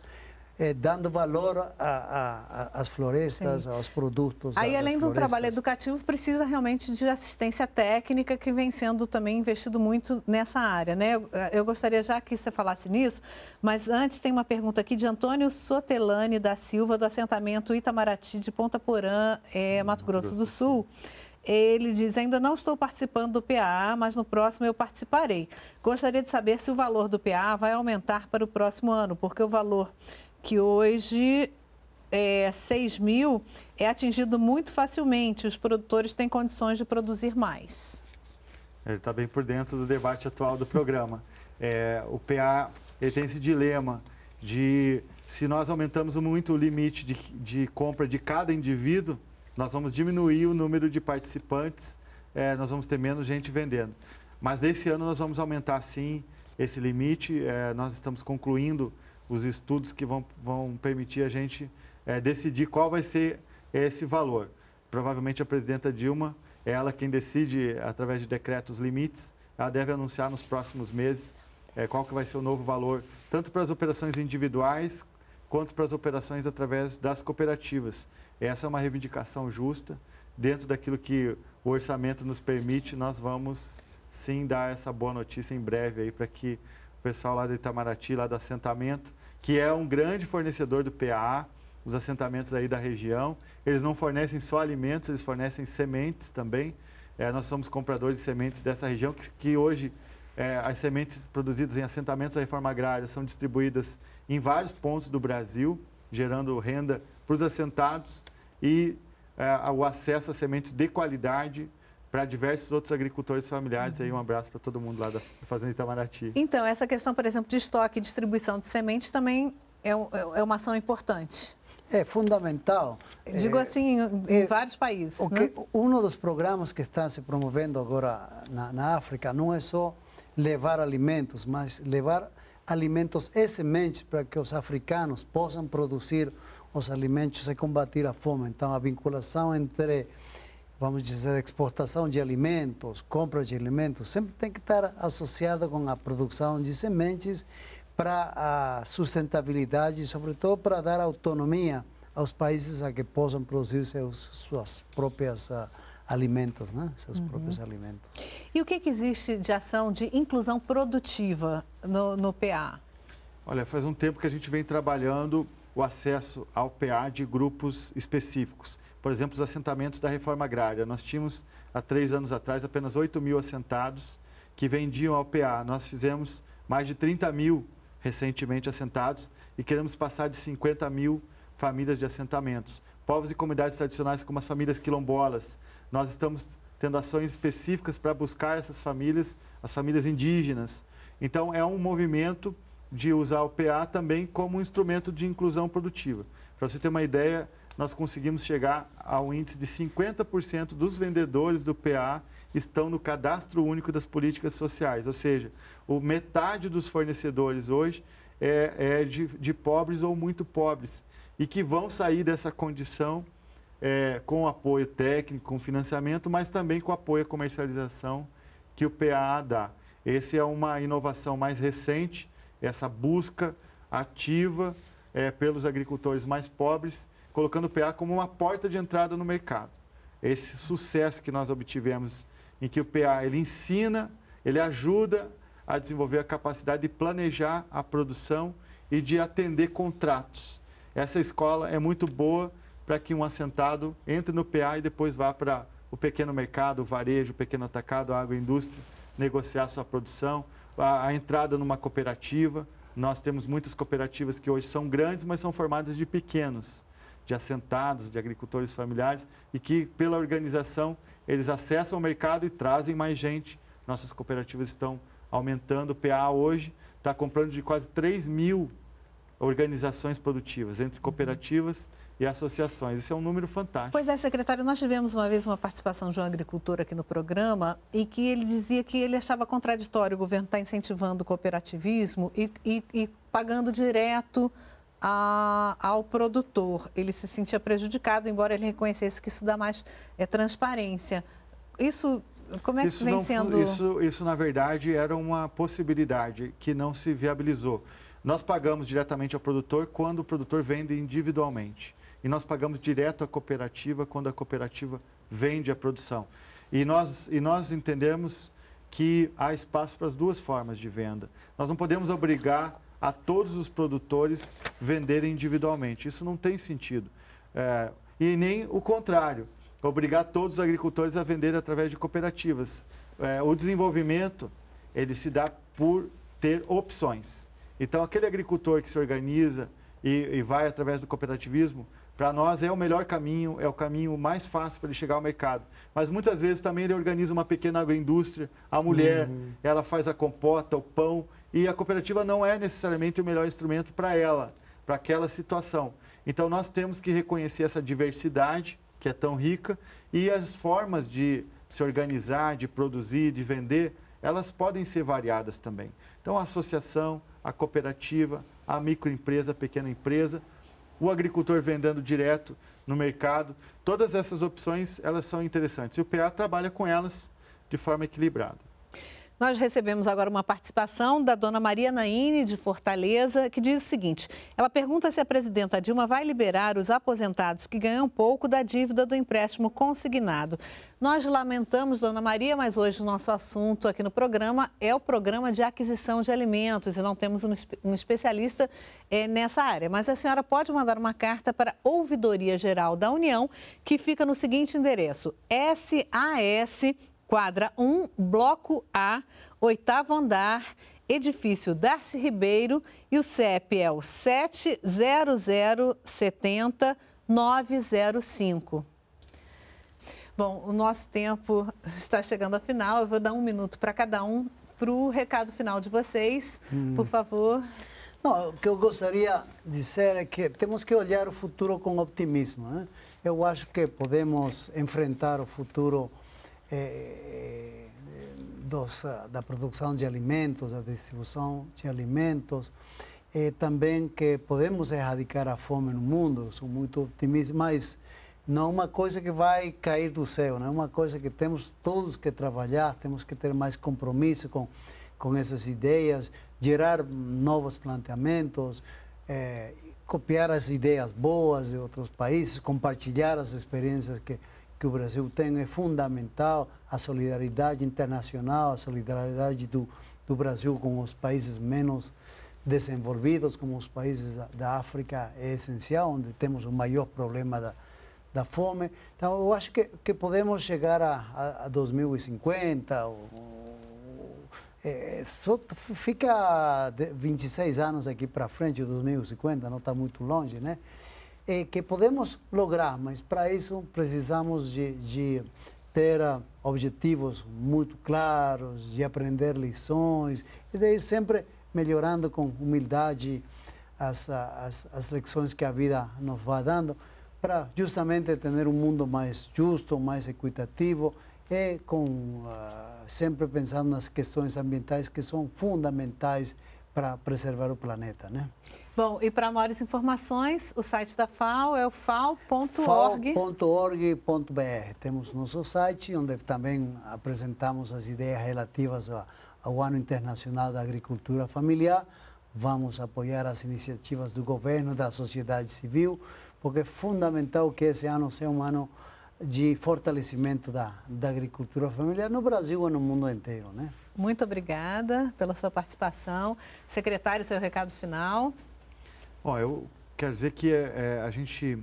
é, dando valor às florestas, Sim. aos produtos. Aí, além do trabalho educativo, precisa realmente de assistência técnica, que vem sendo também investido muito nessa área. Né? Eu, eu gostaria já que você falasse nisso, mas antes tem uma pergunta aqui de Antônio Sotelani da Silva, do assentamento Itamaraty de Ponta Porã, é, Mato Grosso, Grosso do Sul. Ele diz: ainda não estou participando do PA, mas no próximo eu participarei. Gostaria de saber se o valor do PA vai aumentar para o próximo ano, porque o valor que hoje é, 6 mil é atingido muito facilmente. Os produtores têm condições de produzir mais. Ele está bem por dentro do debate atual do programa. É, o PA ele tem esse dilema de se nós aumentamos muito o limite de, de compra de cada indivíduo, nós vamos diminuir o número de participantes, é, nós vamos ter menos gente vendendo. Mas nesse ano nós vamos aumentar sim esse limite. É, nós estamos concluindo os estudos que vão, vão permitir a gente é, decidir qual vai ser esse valor. provavelmente a presidenta Dilma, ela quem decide, através de decretos, limites. Ela deve anunciar nos próximos meses é, qual que vai ser o novo valor, tanto para as operações individuais, quanto para as operações através das cooperativas. Essa é uma reivindicação justa. Dentro daquilo que o orçamento nos permite, nós vamos sim dar essa boa notícia em breve aí para que pessoal lá do Itamaraty, lá do assentamento, que é um grande fornecedor do PA, os assentamentos aí da região, eles não fornecem só alimentos, eles fornecem sementes também. É, nós somos compradores de sementes dessa região, que, que hoje é, as sementes produzidas em assentamentos da reforma agrária são distribuídas em vários pontos do Brasil, gerando renda para os assentados e é, o acesso a sementes de qualidade para diversos outros agricultores familiares. Uhum. Aí um abraço para todo mundo lá da Fazenda Itamaraty. Então, essa questão, por exemplo, de estoque e distribuição de sementes também é, é uma ação importante. É fundamental. Digo é, assim, em, é, vários países. O né? que, um dos programas que está se promovendo agora na, na África não é só levar alimentos, mas levar alimentos e sementes para que os africanos possam produzir os alimentos e combater a fome. Então, a vinculação entre, vamos dizer, exportação de alimentos, compra de alimentos, sempre tem que estar associada com a produção de sementes para a sustentabilidade e, sobretudo, para dar autonomia aos países a que possam produzir seus, suas próprias uh, alimentos, né? seus uhum. próprios alimentos. E o que, que, existe de ação de inclusão produtiva no, no PA? Olha, faz um tempo que a gente vem trabalhando o acesso ao PA de grupos específicos. Por exemplo, os assentamentos da reforma agrária. Nós tínhamos, há três anos atrás, apenas 8 mil assentados que vendiam ao PA. Nós fizemos mais de 30 mil recentemente assentados e queremos passar de 50 mil famílias de assentamentos. Povos e comunidades tradicionais como as famílias quilombolas, nós estamos tendo ações específicas para buscar essas famílias, as famílias indígenas. Então, é um movimento de usar o PA também como um instrumento de inclusão produtiva. Para você ter uma ideia, nós conseguimos chegar ao índice de 50% dos vendedores do PA estão no cadastro único das políticas sociais, ou seja, o metade dos fornecedores hoje é, é de, de, pobres ou muito pobres e que vão sair dessa condição é, com apoio técnico, com financiamento, mas também com apoio à comercialização que o PA dá. Essa é uma inovação mais recente, essa busca ativa é, pelos agricultores mais pobres, colocando o PA como uma porta de entrada no mercado. Esse sucesso que nós obtivemos em que o PA ele ensina, ele ajuda a desenvolver a capacidade de planejar a produção e de atender contratos. Essa escola é muito boa para que um assentado entre no PA e depois vá para o pequeno mercado, o varejo, o pequeno atacado, a agroindústria, negociar sua produção, a, a entrada numa cooperativa. Nós temos muitas cooperativas que hoje são grandes, mas são formadas de pequenos, de assentados, de agricultores familiares e que, pela organização, eles acessam o mercado e trazem mais gente. Nossas cooperativas estão aumentando. O PA hoje está comprando de quase 3 mil organizações produtivas, entre cooperativas e associações. Isso é um número fantástico. Pois é, secretário, nós tivemos uma vez uma participação de um agricultor aqui no programa e que ele dizia que ele achava contraditório o governo estar tá incentivando o cooperativismo e, e, e pagando direto a, ao produtor. Ele se sentia prejudicado, embora ele reconhecesse que isso dá mais é, transparência. Isso, como é que isso vem não, sendo? Isso, isso, na verdade, era uma possibilidade que não se viabilizou. Nós pagamos diretamente ao produtor quando o produtor vende individualmente. E nós pagamos direto à cooperativa quando a cooperativa vende a produção. E nós, e nós entendemos que há espaço para as duas formas de venda. Nós não podemos obrigar a todos os produtores venderem individualmente. Isso não tem sentido. É, e nem o contrário, obrigar todos os agricultores a vender através de cooperativas. É, o desenvolvimento, ele se dá por ter opções. Então, aquele agricultor que se organiza e, e vai através do cooperativismo, para nós é o melhor caminho, é o caminho mais fácil para ele chegar ao mercado. Mas muitas vezes também ele organiza uma pequena agroindústria, a mulher, uhum. ela faz a compota, o pão, e a cooperativa não é necessariamente o melhor instrumento para ela, para aquela situação. Então nós temos que reconhecer essa diversidade, que é tão rica, e as formas de se organizar, de produzir, de vender, elas podem ser variadas também. Então a associação, a cooperativa, a microempresa, a pequena empresa, o agricultor vendendo direto no mercado. Todas essas opções, elas são interessantes. E o PA trabalha com elas de forma equilibrada. Nós recebemos agora uma participação da dona Maria Naine, de Fortaleza, que diz o seguinte: ela pergunta se a presidenta Dilma vai liberar os aposentados que ganham pouco da dívida do empréstimo consignado. Nós lamentamos, dona Maria, mas hoje o nosso assunto aqui no programa é o programa de aquisição de alimentos e não temos um, especialista é, nessa área. Mas a senhora pode mandar uma carta para a Ouvidoria Geral da União, que fica no seguinte endereço: SAS quadra 1, bloco A, oitavo andar, edifício Darcy Ribeiro e o CEP é o 70070 905. Bom, o nosso tempo está chegando ao final. Eu vou dar um minuto para cada um para o recado final de vocês, hum. por favor. Não, o que eu gostaria de dizer é que temos que olhar o futuro com optimismo. Né? Eu acho que podemos enfrentar o futuro é, dos, da produção de alimentos, da distribuição de alimentos, é, também que podemos erradicar a fome no mundo, sou muito otimista, mas não é uma coisa que vai cair do céu, não é uma coisa que temos todos que trabalhar, temos que ter mais compromisso com, com essas ideias, gerar novos planteamentos, é, copiar as ideias boas de outros países, compartilhar as experiências que que o Brasil tem é fundamental, a solidariedade internacional, a solidariedade do, do Brasil com os países menos desenvolvidos, como os países da, da África, é essencial, onde temos o maior problema da, da fome. Então, eu acho que, que podemos chegar a, a, a 2050. Ou, é, só fica 26 anos aqui para frente, 2050, não está muito longe, né? É, que podemos lograr, mas para isso precisamos de, de ter uh, objetivos muito claros, de aprender lições e de ir sempre melhorando com humildade as, as, as lições que a vida nos vai dando para justamente ter um mundo mais justo, mais equitativo e com uh, sempre pensando nas questões ambientais que são fundamentais para preservar o planeta, né? Bom, e para maiores informações, o site da FAO é o fao.org. fao.org.br. Temos nosso site, onde também apresentamos as ideias relativas ao Ano Internacional da Agricultura Familiar. Vamos apoiar as iniciativas do governo, da sociedade civil, porque é fundamental que esse ano seja um ano de fortalecimento da, da agricultura familiar no Brasil e no mundo inteiro, né? Muito obrigada pela sua participação. Secretário, seu recado final. Bom, eu quero dizer que é, a gente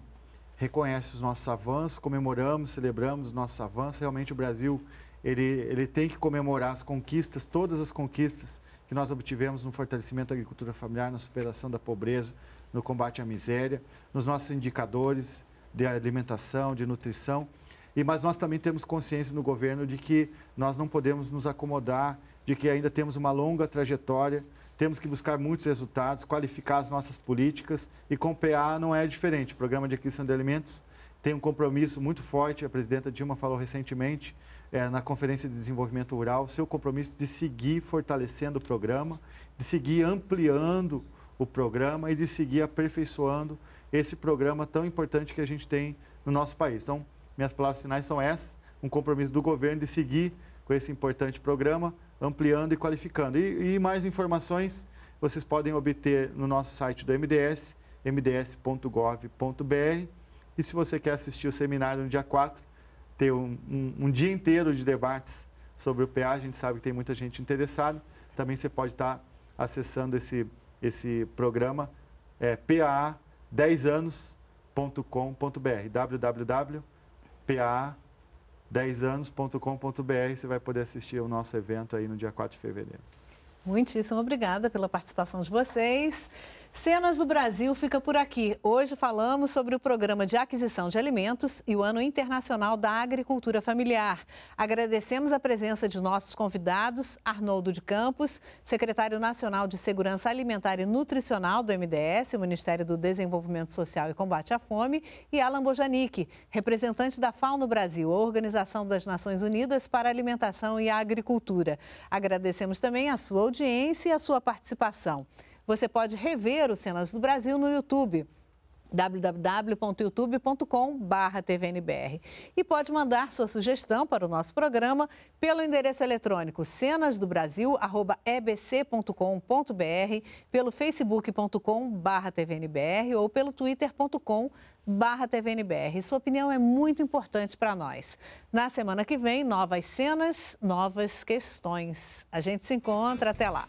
reconhece os nossos avanços, comemoramos, celebramos os nossos avanços. Realmente o Brasil ele, ele tem que comemorar as conquistas, todas as conquistas que nós obtivemos no fortalecimento da agricultura familiar, na superação da pobreza, no combate à miséria, nos nossos indicadores de alimentação, de nutrição. E, mas nós também temos consciência no governo de que nós não podemos nos acomodar, de que ainda temos uma longa trajetória, temos que buscar muitos resultados, qualificar as nossas políticas e com o PA não é diferente. O Programa de Aquisição de Alimentos tem um compromisso muito forte, a presidenta Dilma falou recentemente é, na Conferência de Desenvolvimento Rural, seu compromisso de seguir fortalecendo o programa, de seguir ampliando o programa e de seguir aperfeiçoando esse programa tão importante que a gente tem no nosso país. Então, minhas palavras finais são essas, um compromisso do governo de seguir com esse importante programa, ampliando e qualificando. E, e mais informações vocês podem obter no nosso site do MDS, mds.gov.br. E se você quer assistir o seminário no dia 4, ter um, um, um, dia inteiro de debates sobre o PA, a gente sabe que tem muita gente interessada, também você pode estar acessando esse, esse programa, é, PA 10 anos.com.br, www pa10anos.com.br. Você vai poder assistir ao nosso evento aí no dia 4 de fevereiro. Muitíssimo obrigada pela participação de vocês. Cenas do Brasil fica por aqui. Hoje falamos sobre o programa de aquisição de alimentos e o Ano Internacional da Agricultura Familiar. Agradecemos a presença de nossos convidados, Arnoldo de Campos, secretário nacional de Segurança Alimentar e Nutricional do MDS, o Ministério do Desenvolvimento Social e Combate à Fome, e Alan Bojanic, representante da FAO no Brasil, a Organização das Nações Unidas para a Alimentação e a Agricultura. Agradecemos também a sua audiência e a sua participação. Você pode rever os Cenas do Brasil no YouTube. www.youtube.com/tvnbr. E pode mandar sua sugestão para o nosso programa pelo endereço eletrônico cenasdobrasil@ebc.com.br, pelo facebook.com/tvnbr ou pelo twitter.com barra TVNBR. Sua opinião é muito importante para nós. Na semana que vem, novas cenas, novas questões. A gente se encontra. Até lá.